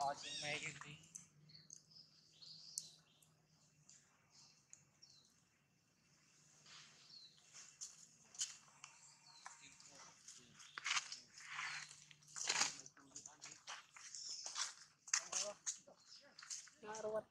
आज मैगी थी Not what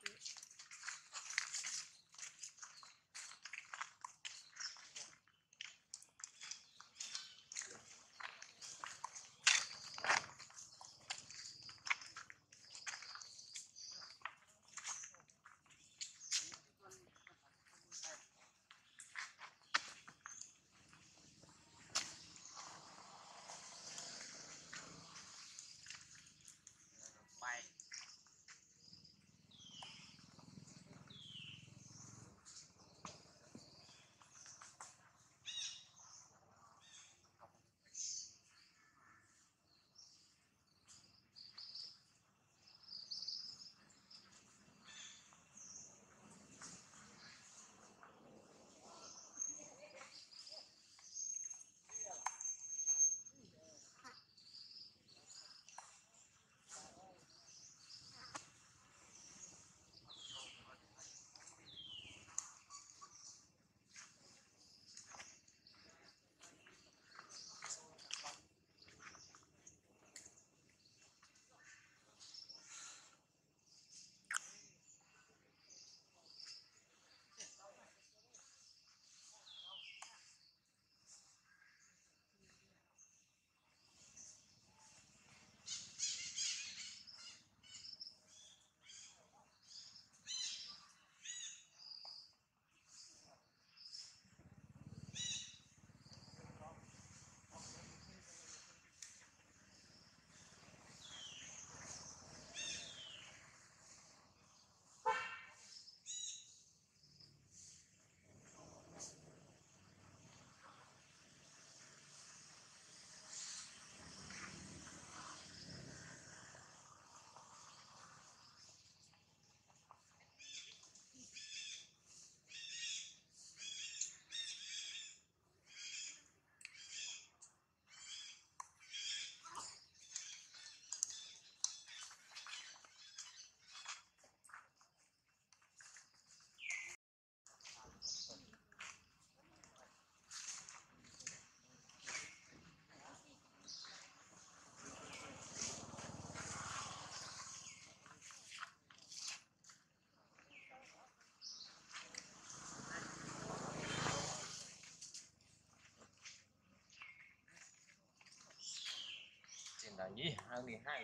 ยี่ห้านี่ให้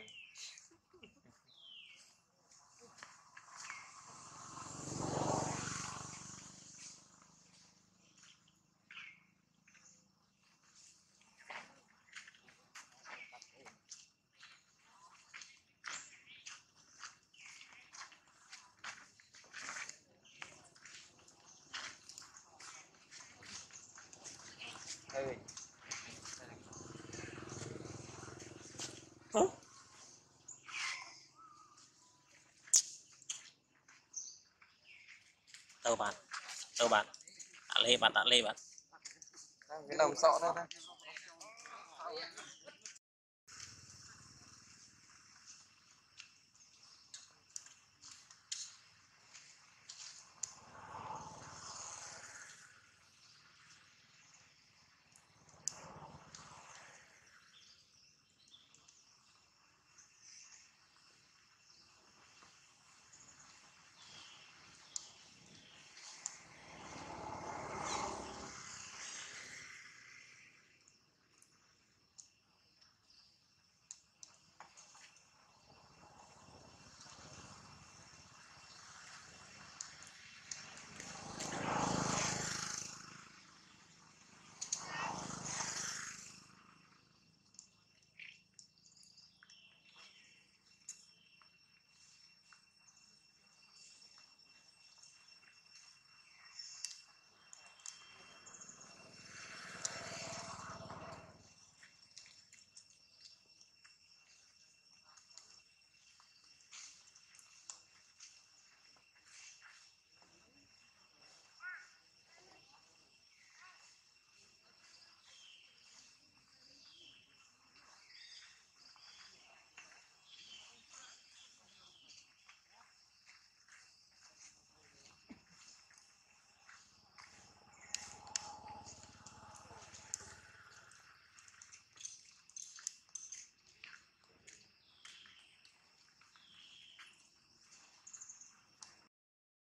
เอ้ย tơ bạn tạ lê bạn tạ lê bạn cái đồng sọ đó.